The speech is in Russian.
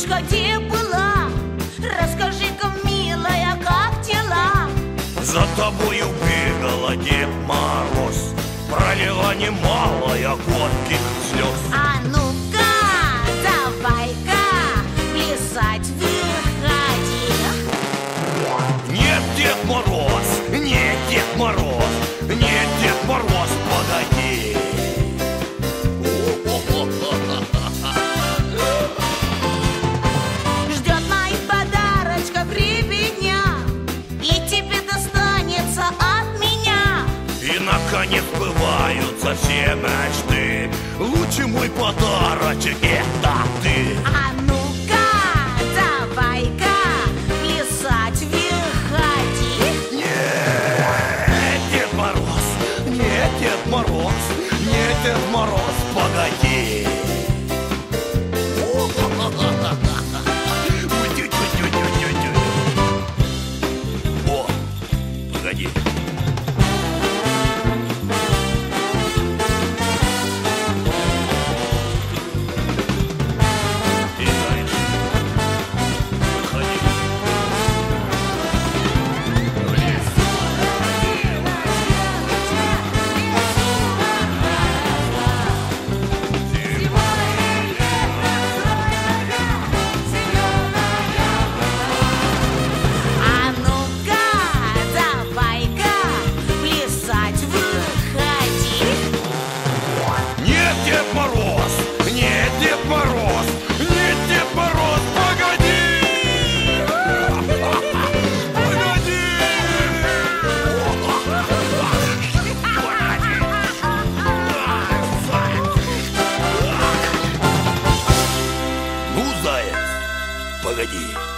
Девочка, где была? Расскажи-ка, милая, как дела? За тобою бегала Дед Мороз Пролила немалая горьких слез А ну-ка, давай-ка Плясать выходи Нет, Дед Мороз, нет, Дед Мороз Нет, Дед Мороз, погоди И наконец сбываются все мечты Лучший мой подарочек это ты. А ну-ка, давай-ка плясать выходи. Нет, Дед Мороз, нет, Дед Мороз Нет, Дед Мороз, погоди. О, погоди 这个你。